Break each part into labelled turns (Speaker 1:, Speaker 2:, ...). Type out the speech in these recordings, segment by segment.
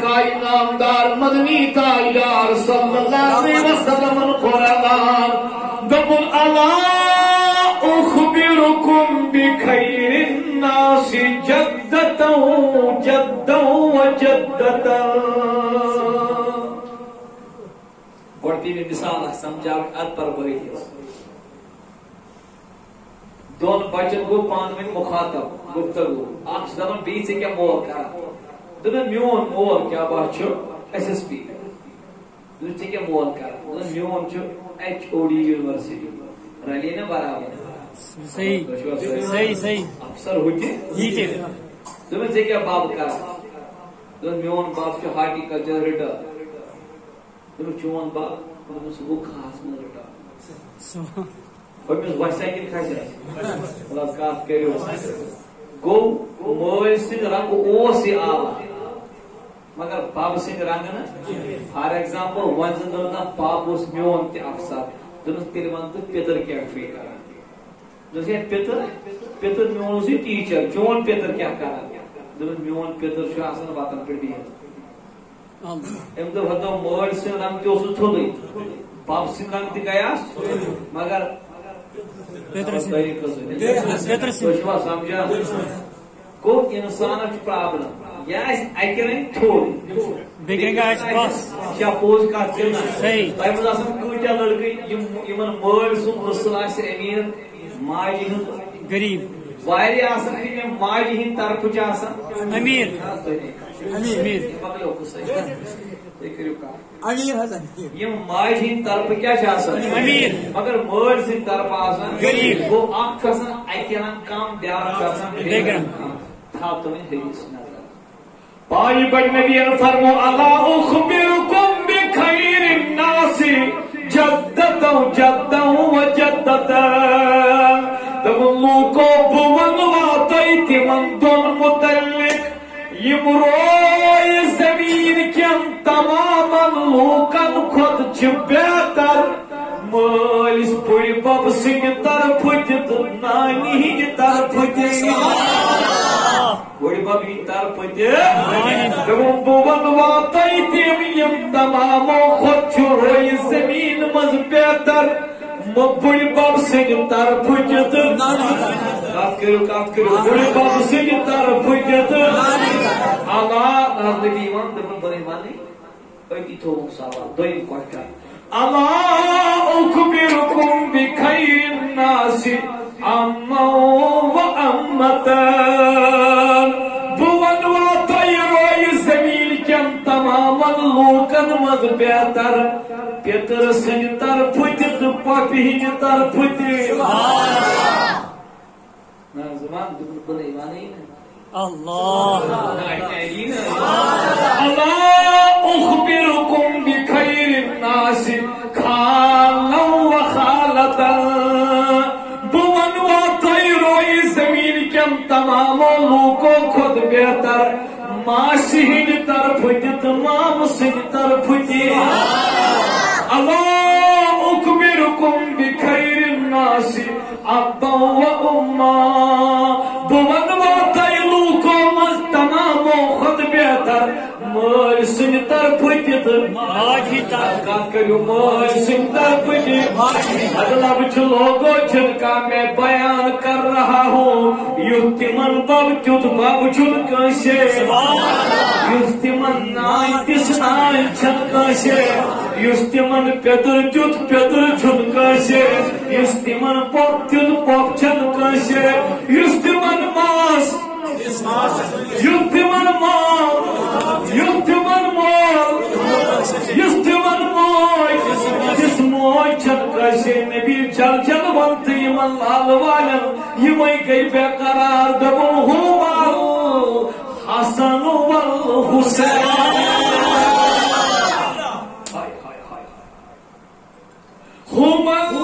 Speaker 1: آقا نامدار مدنی تاجدار صلی اللہ علیہ وسلم القرآن دبل اللہ اخبركم بخير الناس جدة جدا وجدة
Speaker 2: گۄڈٕ میں مثال اکھ سمجھاو اد پر بھائی دون بچن گو پان ؤنۍ مخاطب، گفتگو۔ اکھ دپان بیٚیہِ ژےٚ کیٛاہ مول کران دوٚپُن میون مول کیٛاہ با ایس ایس پی ژےٚ کیٛاہ مول دوٚپُن میون ایچ او ڈی یونیورسٹی رلے نا برابر
Speaker 3: صحیح؟ صحیح صحیح
Speaker 2: افسر
Speaker 3: تہِ
Speaker 2: دوٚپُن ژےٚ کیٛاہ بب کران دوٚپُن میون بب چھُ ہارٹیکلچر رِٹٲر دوٚپُن چون دوٚپُن سُہ گوٚو کھہس منٛز رِٹٲر أمِس وسیا کِنہٕ کھسیا مطلب کتھ کٔرِو گوٚو مٲلۍ سٕنٛدۍ رنٛگہٕ اوس یہِ آلا مگر رنٛگہٕ نہٕ فار ایگزامپل وۄنۍ زن دوٚپ بب اوس میون افسر دوٚپُس تیٚلہِ وَن تہٕ پِتٕر دوٚپُس ہے پِتٕر پِتٕر میون اوسُے ٹیٖچر چون پِتٕر کران دوٚپُس میون پِتٕر وتن بِہِتھ أمۍ دوٚپ ہتو مٲلۍ سٕنٛدۍ رنٛگ اوسُس تھوٚدُے بب سٕنٛدۍ رنٛگ تہِ گٔیاس مگر سمجھان گوٚو اِنسانس پرابلم آسہِ اکہِ رنٛگہِ تھوٚد
Speaker 3: بیٚیہِ رنٛگہِ آسہِ پس.
Speaker 2: چھا پوٚز کتھ کِنہٕ
Speaker 3: صحیح.
Speaker 2: تۄہہِ منٛز آسان کۭتیاہ لڑکہٕ یِم یِمن مٲلۍ سُنٛد نسل آسہِ أمیٖر ماجہِ ہُنٛد
Speaker 3: غریب
Speaker 2: واریاہ آسان یِم ماجہِ ہٕنٛدۍ طرفہٕ چھِ آسان
Speaker 3: امیر
Speaker 2: مۄکلیو قٕصے تُہۍ کٔرِو کتھ یِم ماجہِ ہٕنٛدۍ طرفہٕ کیٛاہ چھِ آسان
Speaker 3: أمیٖر.
Speaker 2: مگر مٲلۍ سٕنٛدۍ طرفہٕ آسان
Speaker 3: غریٖب.
Speaker 2: گوٚو اکھ چھُ آسان اکہِ رنٛگہٕ کم بیٛاکھ چھُ آسان
Speaker 3: بیٚیہِ رنٛگہٕ
Speaker 2: کم تھاو تُہۍ حدیث نظر
Speaker 1: پائی بڑ نبی فرمو، اللہ اخبرکم بخیر الناس جدتا جدتا و جدتا دبن لوکو بون واتای تمن دون متعلق۔ یم روی زمین کن تماما لوکن خود چھ بہتر مالس پوری بب سنگ طرف تہ نانی ہند طرف تہ
Speaker 2: بڑی تہِ
Speaker 1: دوٚپُن بہٕ وَنہٕ واتَے تِم یِم تمامو چھُ رویہِ زمیٖن منٛز بہتر مہ بُڑِ بب سٕنٛدِ طرفہٕ تہِ تہٕ
Speaker 2: کتھ کٔرِو کتھ کٔرِو
Speaker 1: بُڑِ بب سٕنٛدِ طرفہٕ تہِ تہٕ
Speaker 2: اللہ نبی ایمان دوٚپُن بہٕ مانٕے أتی تھوٚوُکھ سوال دوٚیِم کۄٹھ
Speaker 1: اللہ أخبركم بخير الناس أما منٛز بہتر پِتر سٕنٛدِ طرفہٕ تہِ تہٕ پۄپہِ ہٕنٛدِ طرفہٕ تہِ
Speaker 2: نہ زمان دوٚپُن بہٕ نَے مانٕے نہٕ
Speaker 3: اللہ
Speaker 1: اللہ أخبركم بخير الناس ماسہِ ہٕنٛدِ طرفہٕ تہِ تہٕ مامہٕ سٕنٛدِ طرفہٕ تہِ اللہ أخبركم بخير الناس أبا وأما بہٕ وَنہٕ واتَے لوٗکو منٛز تمامو خود بہتر۔ مال سٕنٛدِ طرف تہِ تہٕ
Speaker 3: ماجہِ ہٕنٛدِ
Speaker 1: مطلب لوگو جھنکا میں بیان کر رہا ہوں۔ یُتھ تِمن بب تیُتھ بب چھُنہٕ کٲنٛسہِ یُس تِمن نانۍ تِژھ نانۍ چھنہٕ کٲنٛسہِ یُس تِمن پیٚتٕر تیُتھ پیٚتٕر چھُنہٕ کٲنٛسہِ یُس تِمن پۄپ تیُتھ پۄپ چھنہٕ کٲنٛسہِ یُس تِمن ماس۔ یُتھ تِمن مال موج چھنہٕ کٲنٛسہِ نبی چل چل وَن تہٕ یِمن لال والٮ۪ن یِمے گٔے بے قرار دوٚپُن ہُہ وَل حسن ول حسین ہُمل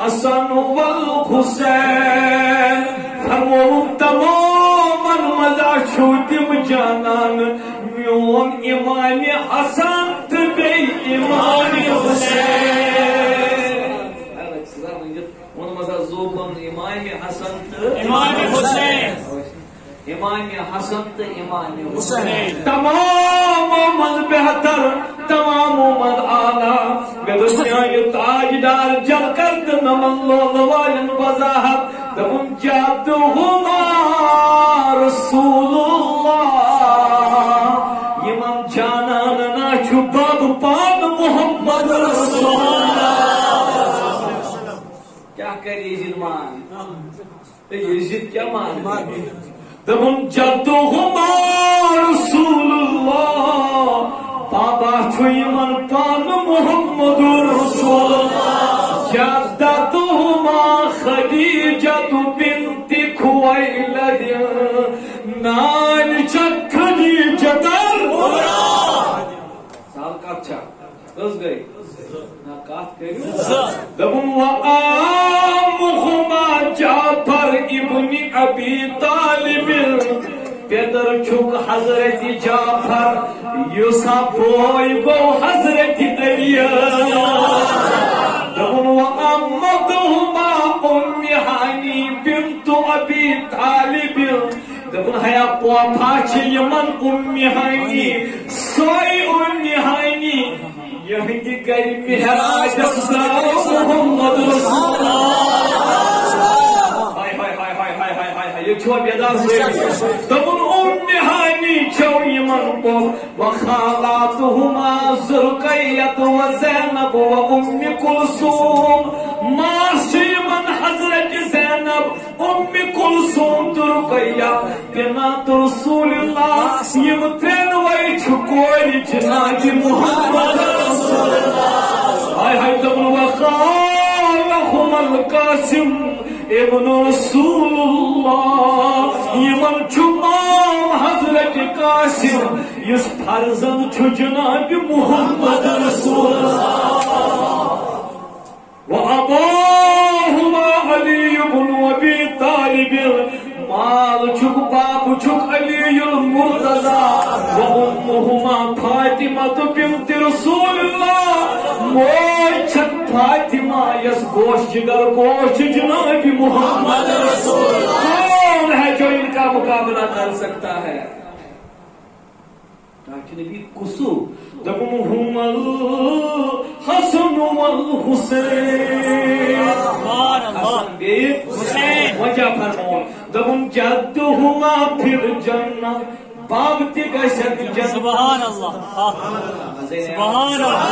Speaker 1: حسن ول حسین فرمووُکھ تمامن مزا چھُو تِم جانان میون اِمامِ حسن تہٕ بیٚیہِ امام
Speaker 2: حسن تو امام حسین.
Speaker 1: تمام مز بہتر، تمام مز آلہ میں تاج یہ جل کر تو نمن لول والن وضاحت دبن جادہما رسول اللہ. یمن جانانا چھو باب پاک محمد رسول
Speaker 2: کر یزید مان۔
Speaker 1: یزید کیا مان دمون جدهم رسول اللہ بابا چھویمن پان محمد رسول اللہ الله جدتهما خدیجة بنت خویلد
Speaker 2: نانجت کس گئی نا کات کریو
Speaker 1: دبم وقامهما جعفر ابن ابی طالب. پیدر چھک حضرت جعفر. یوسا پوئی گو حضرت دریا. دبم وقامتهما ام حانی بنت ابی طالب. دبن حیا پوپا چھ یمن ام حانی. سوئی ام حانی. هاني يهدي قلب مهراج محمد رسول الله هاي هاي هاي هاي هاي هاي هاي هاي يكشوا بيدار دبن أم هاني شو يمن بو وخالاتهما زرقية وزينب وأم كلثوم ماشي من حضرت زينب أم كلثوم ترقية بنات رسول الله يمتن چھکور جناب محمد رسول اللہ آئی ہائی القاسم ابن رسول اللہ یمن چھمام حضرت قاسم یس فرزن چھو جناب محمد رسول اللہ واباہما علی بن وبی طالب مال چھک باپ چھک علی المرتضی وأمهما فاطمة بنت رسول الله. موج چھک فاطمہ یس گوش جگر گوش جناب محمد رسول اللہ. کون ہے جو ان کا مقابلہ کر سکتا ہے؟ ڈاکٹر نبی کسو دبم الحسن والحسین حسن بیب
Speaker 3: حسین.
Speaker 1: وجہ فرمون دبم جدہما پھر جنہ പാപത്തെ കാഴ്ച
Speaker 3: സുബഹാനല്ലാഹ് സുബഹാനല്ലാഹ്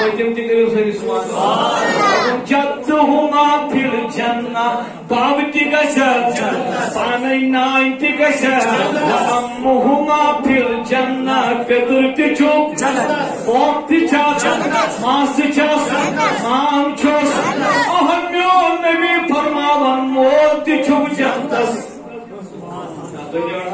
Speaker 1: വൈദ്യത്തിനൊരു جدهما في الجنة بابتك شر صانينايتك تكشر وأمهما في الجنة فطرت çok Bok ticaz Mas ticaz Mağım çöz Ahım yol nevi parmağlan Mor di
Speaker 3: çok candas
Speaker 1: Duyuyor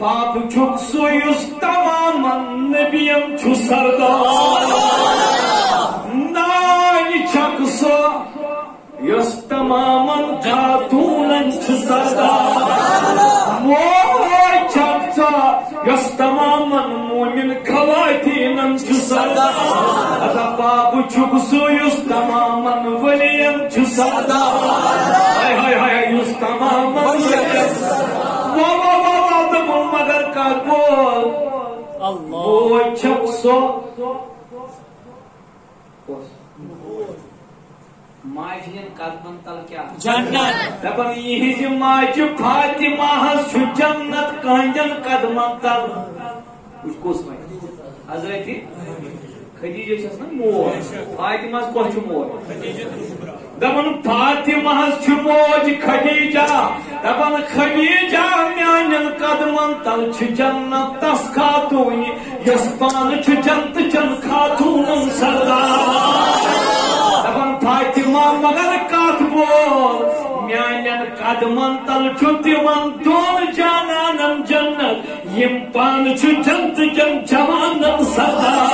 Speaker 1: Bab çok soyuz tamamen nebiyem çu sardar. خاتونن موج چپچا یس تمامن مومن سدا ادا سو یس تمامن ولین سدا ہائے ہائے ہائے یس تمامن ولین. مگر کا
Speaker 2: ماجین قدمن تل کیا؟
Speaker 3: جنت.
Speaker 1: دپن یہ ماج فاطمہ ہس چھ جنت کہنجن قدمن تل
Speaker 2: حضرت خدیجہ چھس نا مول فاطمہ کس چھ مول
Speaker 1: دپان فاطمہ چھ موج خدیجہ. دپان خدیجہ میانن قدمن تل چھ جنت. تس خاتون یس پان چھ جنت چن خاتون سردار. فاطمہ مگر کت بول میانن قدمن تل چھ تمن دون جانانن جنت. یم پان جنت چن جوانن سردار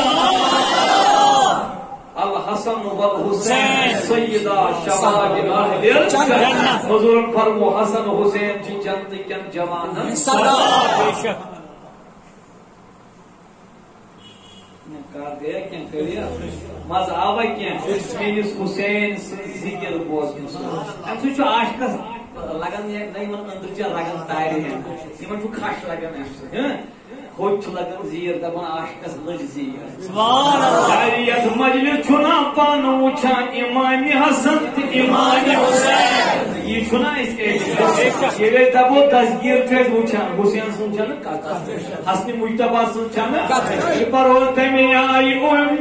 Speaker 1: الحسن والحسین سیدہ شباب اہل الجنہ حضور فرمو حسن حسین چھ جنت کن جوانن
Speaker 3: بے شک.
Speaker 2: کار گیا کیا کریا مز آوا کیا میس حسین سن ذکر بوزنس ام سہ عاشقس لگان نئی اندر چھ لگان تارِ یمن چھ خش لگان ہوت چھ لگان زیر دپان عاشقس لج زیر
Speaker 3: سبحان اللہ
Speaker 1: شریعت مجلس چھنا پان وچھان امام حسن تہ امام حسین یہ چھنا اس کے یہ دبو تصویر تھے وچھان حسین سن چھنا کتھ حسن مجتبی سن چھنا کتھ پرو تمی آئی ام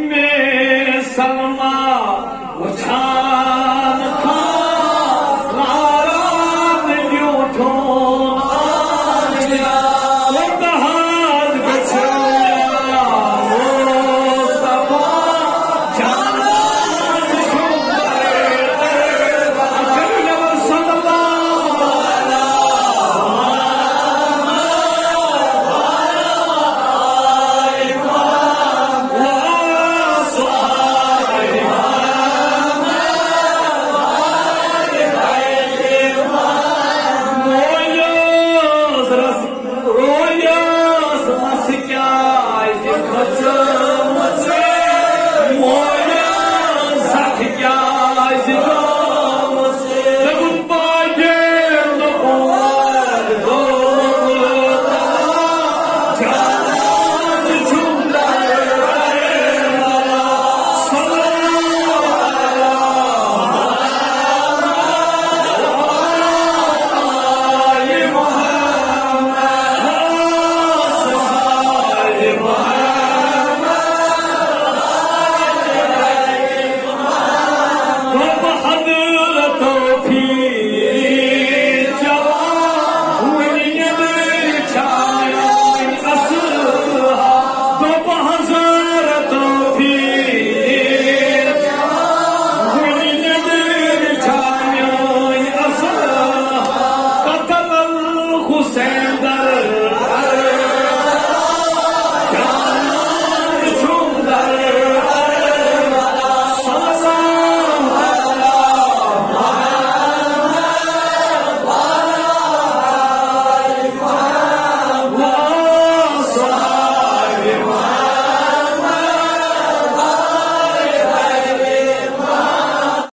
Speaker 1: And